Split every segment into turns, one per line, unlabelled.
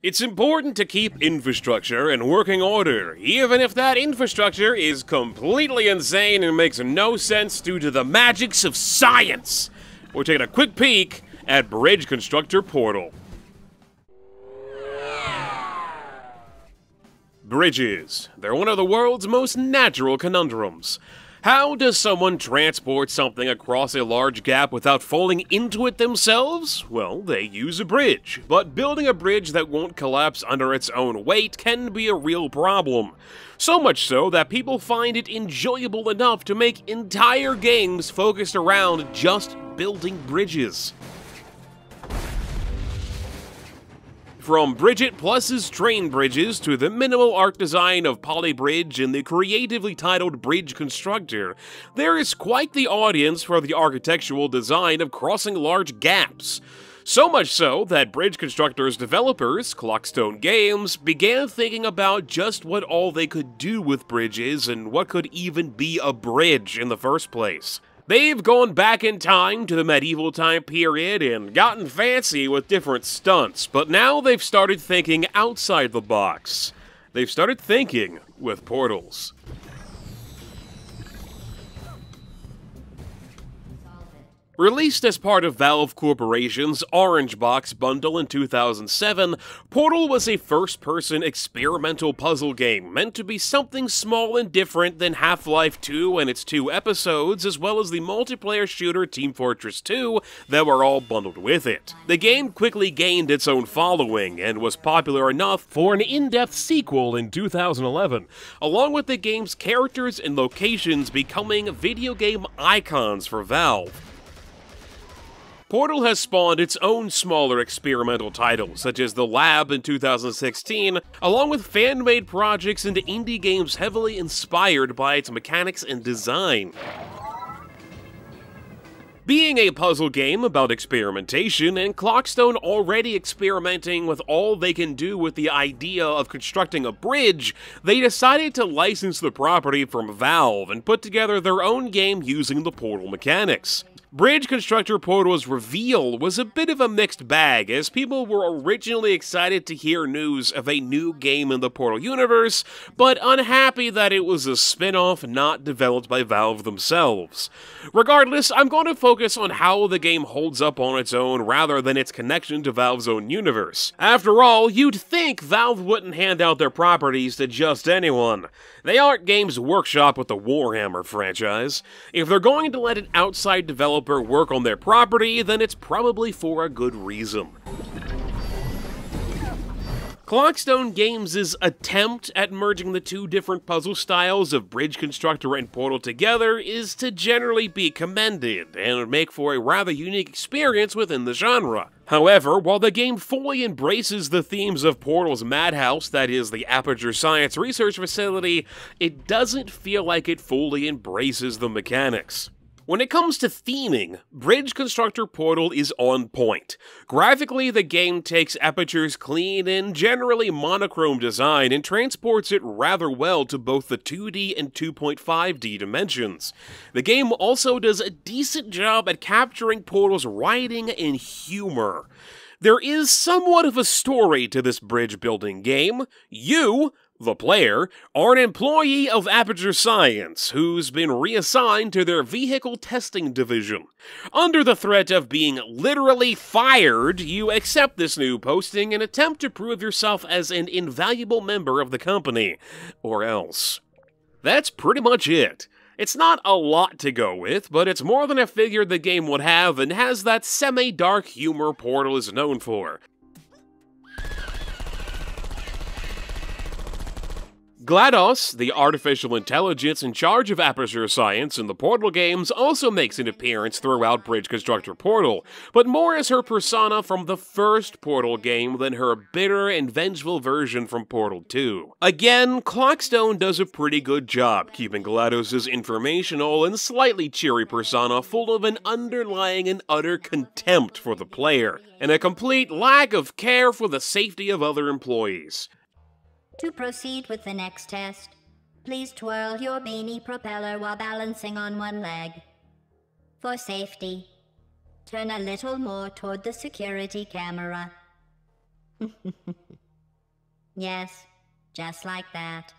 It's important to keep infrastructure in working order, even if that infrastructure is completely insane and makes no sense due to the magics of science. We're taking a quick peek at Bridge Constructor Portal. Bridges. They're one of the world's most natural conundrums. How does someone transport something across a large gap without falling into it themselves? Well, they use a bridge. But building a bridge that won't collapse under its own weight can be a real problem. So much so that people find it enjoyable enough to make entire games focused around just building bridges. From Bridge It Plus's train bridges to the minimal art design of Poly Bridge and the creatively titled Bridge Constructor, there is quite the audience for the architectural design of crossing large gaps. So much so that Bridge Constructor's developers, Clockstone Games, began thinking about just what all they could do with bridges and what could even be a bridge in the first place. They've gone back in time to the medieval time period and gotten fancy with different stunts, but now they've started thinking outside the box. They've started thinking with portals. Released as part of Valve Corporation's Orange Box bundle in 2007, Portal was a first person experimental puzzle game meant to be something small and different than Half Life 2 and its two episodes, as well as the multiplayer shooter Team Fortress 2 that were all bundled with it. The game quickly gained its own following and was popular enough for an in depth sequel in 2011, along with the game's characters and locations becoming video game icons for Valve. Portal has spawned its own smaller experimental titles, such as The Lab in 2016, along with fan made projects into indie games heavily inspired by its mechanics and design. Being a puzzle game about experimentation, and Clockstone already experimenting with all they can do with the idea of constructing a bridge, they decided to license the property from Valve and put together their own game using the Portal mechanics. Bridge Constructor Portal's reveal was a bit of a mixed bag, as people were originally excited to hear news of a new game in the Portal universe, but unhappy that it was a spin off not developed by Valve themselves. Regardless, I'm going to focus on how the game holds up on its own rather than its connection to Valve's own universe. After all, you'd think Valve wouldn't hand out their properties to just anyone. They aren't Games Workshop with the Warhammer franchise. If they're going to let an outside developer work on their property, then it's probably for a good reason. Clockstone Games' attempt at merging the two different puzzle styles of Bridge Constructor and Portal together is to generally be commended and would make for a rather unique experience within the genre. However, while the game fully embraces the themes of Portal's madhouse, that is, the Aperture Science Research Facility, it doesn't feel like it fully embraces the mechanics. When it comes to theming, Bridge Constructor Portal is on point. Graphically, the game takes Aperture's clean and generally monochrome design and transports it rather well to both the 2D and 2.5D dimensions. The game also does a decent job at capturing Portal's writing and humor. There is somewhat of a story to this bridge building game. You, the player, are an employee of Aperture Science who's been reassigned to their vehicle testing division. Under the threat of being literally fired, you accept this new posting and attempt to prove yourself as an invaluable member of the company. Or else. That's pretty much it. It's not a lot to go with, but it's more than I figured the game would have and has that semi dark humor Portal is known for. GLaDOS, the artificial intelligence in charge of Aperture Science in the Portal games, also makes an appearance throughout Bridge Constructor Portal, but more as her persona from the first Portal game than her bitter and vengeful version from Portal 2. Again, Clockstone does a pretty good job keeping GLaDOS's informational and slightly cheery persona full of an underlying and utter contempt for the player, and a complete lack of care for the safety of other employees.
To proceed with the next test, please twirl your beanie propeller while balancing on one leg. For safety, turn a little more toward the security camera. Yes, just like that.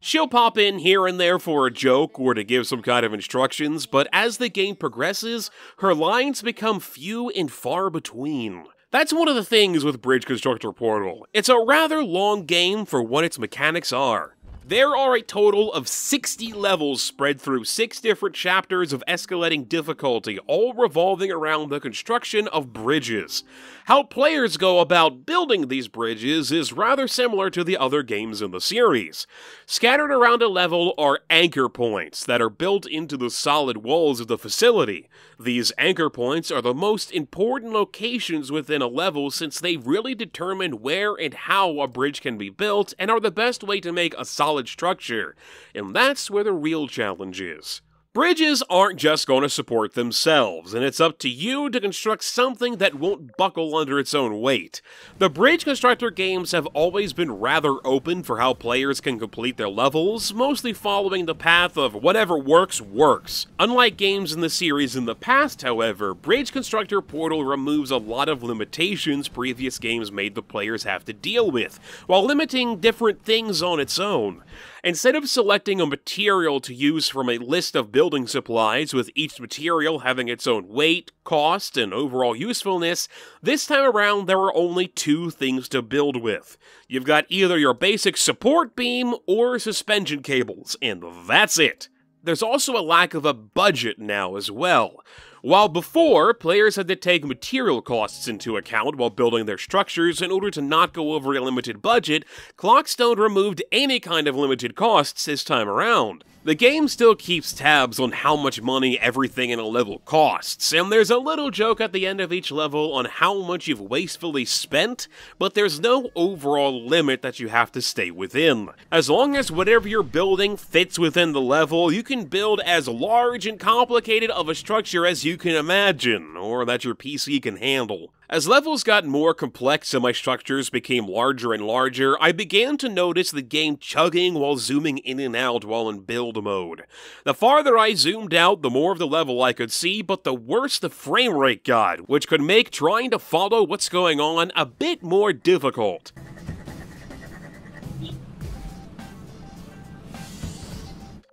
She'll pop in here and there for a joke or to give some kind of instructions, but as the game progresses, her lines become few and far between. That's one of the things with Bridge Constructor Portal. It's a rather long game for what its mechanics are. There are a total of 60 levels spread through six different chapters of escalating difficulty, all revolving around the construction of bridges. How players go about building these bridges is rather similar to the other games in the series. Scattered around a level are anchor points that are built into the solid walls of the facility. These anchor points are the most important locations within a level since they really determine where and how a bridge can be built and are the best way to make a solid structure. And that's where the real challenge is. Bridges aren't just going to support themselves, and it's up to you to construct something that won't buckle under its own weight. The Bridge Constructor games have always been rather open for how players can complete their levels, mostly following the path of whatever works, works. Unlike games in the series in the past, however, Bridge Constructor Portal removes a lot of limitations previous games made the players have to deal with, while limiting different things on its own. Instead of selecting a material to use from a list of building supplies, with each material having its own weight, cost, and overall usefulness, this time around there are only two things to build with. You've got either your basic support beam or suspension cables, and that's it. There's also a lack of a budget now as well. While before, players had to take material costs into account while building their structures in order to not go over a limited budget, Clockstone removed any kind of limited costs this time around. The game still keeps tabs on how much money everything in a level costs, and there's a little joke at the end of each level on how much you've wastefully spent, but there's no overall limit that you have to stay within. As long as whatever you're building fits within the level, you can build as large and complicated of a structure as you can imagine, or that your PC can handle. As levels got more complex and my structures became larger and larger, I began to notice the game chugging while zooming in and out while in build mode. The farther I zoomed out, the more of the level I could see, but the worse the frame rate got, which could make trying to follow what's going on a bit more difficult.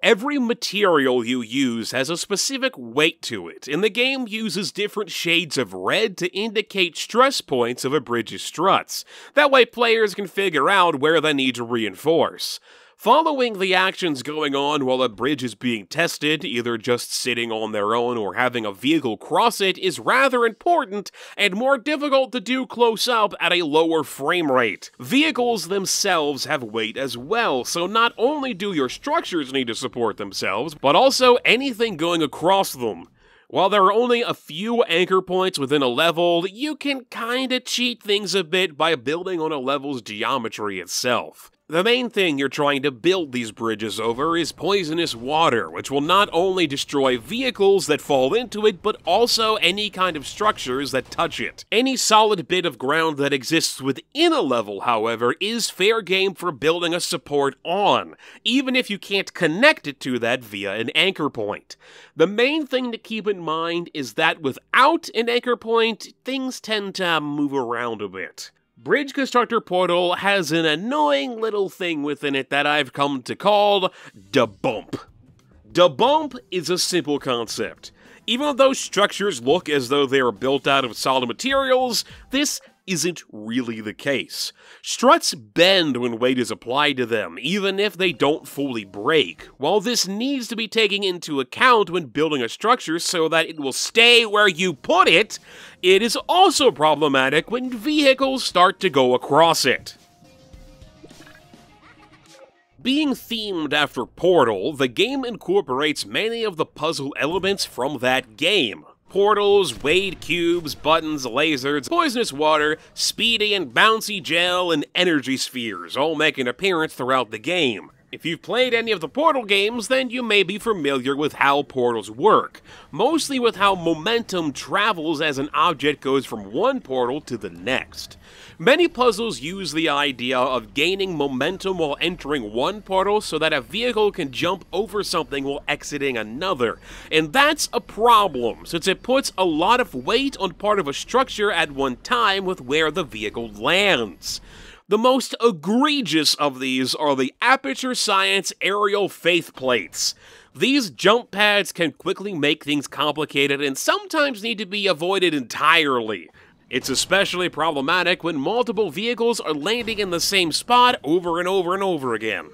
Every material you use has a specific weight to it, and the game uses different shades of red to indicate stress points of a bridge's struts. That way players can figure out where they need to reinforce. Following the actions going on while a bridge is being tested, either just sitting on their own or having a vehicle cross it, is rather important and more difficult to do close up at a lower frame rate. Vehicles themselves have weight as well, so not only do your structures need to support themselves, but also anything going across them. While there are only a few anchor points within a level, you can kinda cheat things a bit by building on a level's geometry itself. The main thing you're trying to build these bridges over is poisonous water, which will not only destroy vehicles that fall into it, but also any kind of structures that touch it. Any solid bit of ground that exists within a level, however, is fair game for building a support on, even if you can't connect it to that via an anchor point. The main thing to keep in mind is that without an anchor point, things tend to move around a bit. Bridge Constructor Portal has an annoying little thing within it that I've come to call the bump. The bump is a simple concept. Even though structures look as though they are built out of solid materials, this isn't really the case. Struts bend when weight is applied to them, even if they don't fully break. While this needs to be taken into account when building a structure so that it will stay where you put it, it is also problematic when vehicles start to go across it. Being themed after Portal, the game incorporates many of the puzzle elements from that game, portals, weighted cubes, buttons, lasers, poisonous water, speedy and bouncy gel, and energy spheres all make an appearance throughout the game. If you've played any of the Portal games, then you may be familiar with how portals work, mostly with how momentum travels as an object goes from one portal to the next. Many puzzles use the idea of gaining momentum while entering one portal so that a vehicle can jump over something while exiting another. And that's a problem, since it puts a lot of weight on part of a structure at one time with where the vehicle lands. The most egregious of these are the Aperture Science aerial faith plates. These jump pads can quickly make things complicated and sometimes need to be avoided entirely. It's especially problematic when multiple vehicles are landing in the same spot over and over and over again.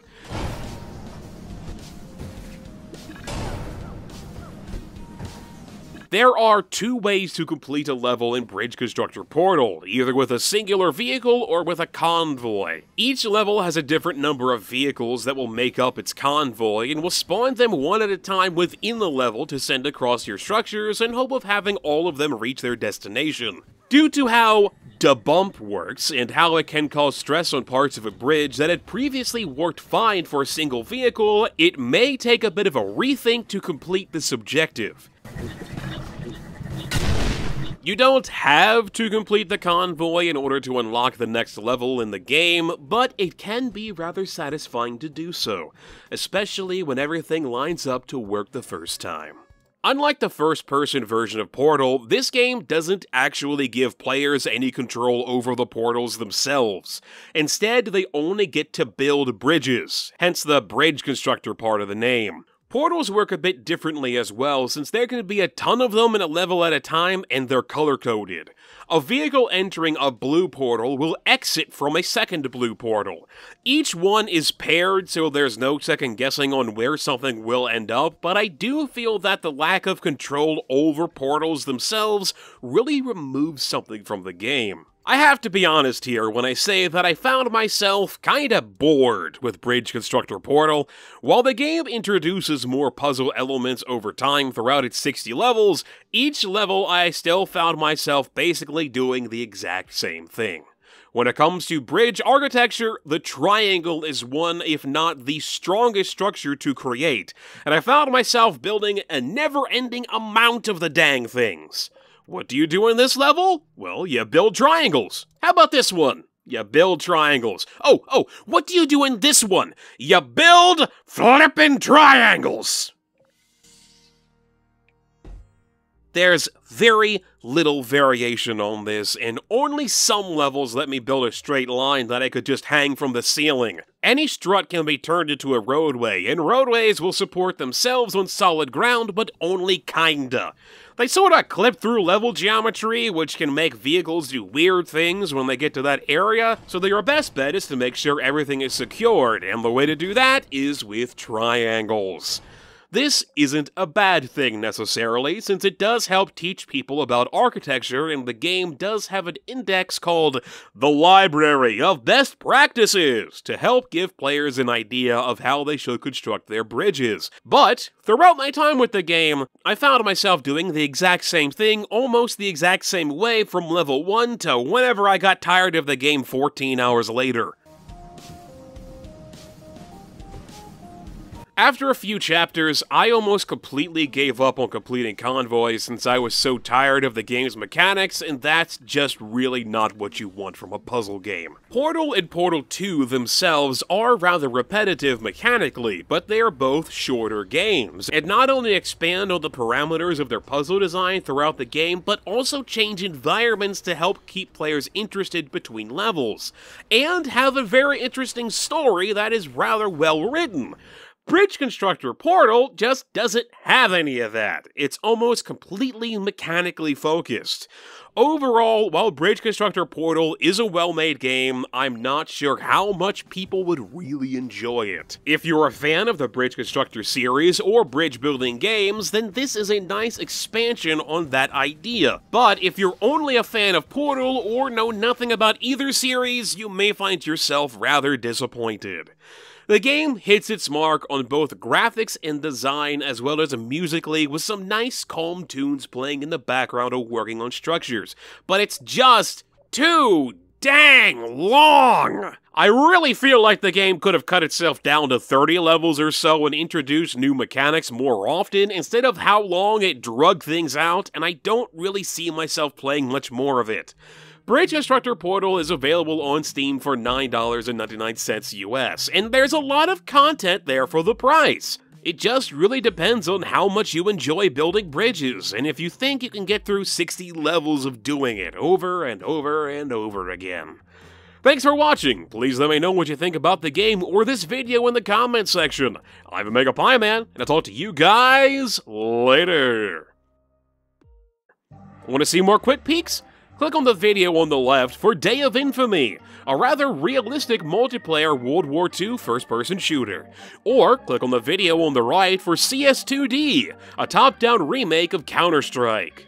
There are two ways to complete a level in Bridge Constructor Portal, either with a singular vehicle or with a convoy. Each level has a different number of vehicles that will make up its convoy, and will spawn them one at a time within the level to send across your structures in hope of having all of them reach their destination. Due to how da bump works and how it can cause stress on parts of a bridge that had previously worked fine for a single vehicle, it may take a bit of a rethink to complete this objective. You don't have to complete the convoy in order to unlock the next level in the game, but it can be rather satisfying to do so, especially when everything lines up to work the first time. Unlike the first person version of Portal, this game doesn't actually give players any control over the portals themselves. Instead, they only get to build bridges, hence the bridge constructor part of the name. Portals work a bit differently as well, since there can be a ton of them in a level at a time and they're color coded. A vehicle entering a blue portal will exit from a second blue portal. Each one is paired so there's no second guessing on where something will end up, but I do feel that the lack of control over portals themselves really removes something from the game. I have to be honest here when I say that I found myself kinda bored with Bridge Constructor Portal. While the game introduces more puzzle elements over time throughout its 60 levels, each level I still found myself basically doing the exact same thing. When it comes to bridge architecture, the triangle is one, if not the strongest structure to create, and I found myself building a never ending amount of the dang things. What do you do in this level? Well, you build triangles. How about this one? You build triangles. Oh, oh, what do you do in this one? You build flippin' triangles. There's very little variation on this, and only some levels let me build a straight line that I could just hang from the ceiling. Any strut can be turned into a roadway, and roadways will support themselves on solid ground, but only kinda. They sorta clip through level geometry, which can make vehicles do weird things when they get to that area, so your best bet is to make sure everything is secured, and the way to do that is with triangles. This isn't a bad thing necessarily, since it does help teach people about architecture, and the game does have an index called the Library of Best Practices to help give players an idea of how they should construct their bridges. But throughout my time with the game, I found myself doing the exact same thing almost the exact same way from level 1 to whenever I got tired of the game 14 hours later. After a few chapters, I almost completely gave up on completing convoys since I was so tired of the game's mechanics, and that's just really not what you want from a puzzle game. Portal and Portal 2 themselves are rather repetitive mechanically, but they are both shorter games, and not only expand on the parameters of their puzzle design throughout the game, but also change environments to help keep players interested between levels, and have a very interesting story that is rather well written. Bridge Constructor Portal just doesn't have any of that. It's almost completely mechanically focused. Overall, while Bridge Constructor Portal is a well-made game, I'm not sure how much people would really enjoy it. If you're a fan of the Bridge Constructor series or bridge building games, then this is a nice expansion on that idea. But if you're only a fan of Portal or know nothing about either series, you may find yourself rather disappointed. The game hits its mark on both graphics and design as well as musically with some nice calm tunes playing in the background or working on structures, but it's just too dang long! I really feel like the game could have cut itself down to 30 levels or so and introduced new mechanics more often instead of how long it drug things out, and I don't really see myself playing much more of it. Bridge Constructor Portal is available on Steam for $9.99 US, and there's a lot of content there for the price. It just really depends on how much you enjoy building bridges, and if you think you can get through 60 levels of doing it over and over and over again. Thanks for watching. Please let me know what you think about the game or this video in the comments section. I'm a Mega Pie Man, and I'll talk to you guys later. Want to see more quick peeks? Click on the video on the left for Day of Infamy, a rather realistic multiplayer World War II first-person shooter. Or click on the video on the right for CS2D, a top-down remake of Counter-Strike.